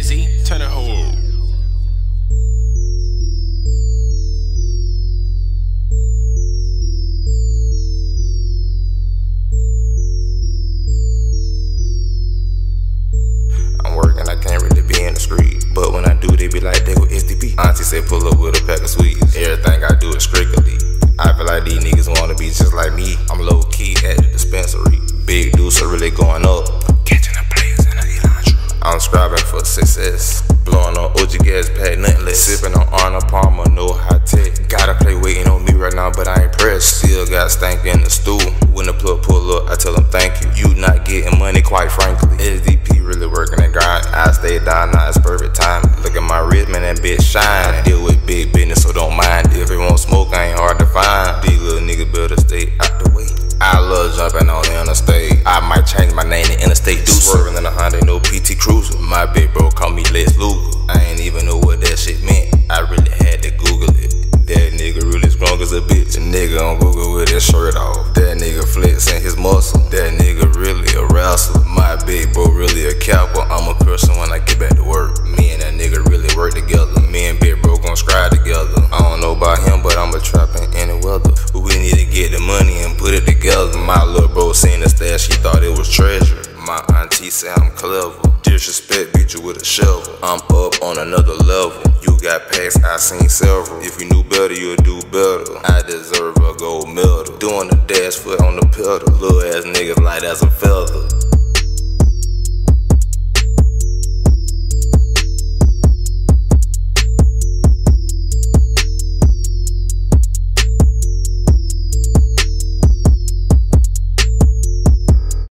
KZ, turn it. I'm working, I can't really be in the street. But when I do, they be like, they go SDP. Auntie said, pull up with a pack of sweets. Everything I do is strictly. I feel like these niggas wanna be just like me. I'm low key at the dispensary. Big dudes are really going up. Catching the players in the. I'm scribing success. Blowing on OG gas pack, nothing less. Sipping on Arnold Palmer, no high tech. Gotta play waiting on me right now, but I ain't pressed. Still got stank in the stool. When the plug pull up, I tell them thank you. You not getting money, quite frankly. SDP really working and grind. I stay down, now it's perfect time. Look at my wrist, man, that bitch shine. I deal with big business, so don't mind. If it won't smoke, I ain't hard to find. These little niggas better stay out the way. I love jumping on the interstate. I might change my name to Interstate Deuce. Swerving in a Honda, strong as a bitch. A nigga on Google with his shirt off. That nigga flexing his muscle. That nigga really a wrestler. My big bro really a cowboy. I'm a person when I get back to work. Me and that nigga really work together. Me and big bro gon' scribe together. I don't know about him, but I'm a trapping any weather. But we need to get the money and put it together. My little bro seen the stash, she thought it was treasure. My auntie say I'm clever. Disrespect beat you with a shovel. I'm up on another level. You got packs, I seen several. If you knew better, you'd do better. I deserve a gold medal. Doing the dash foot on the pedal. Little ass niggas light as a feather.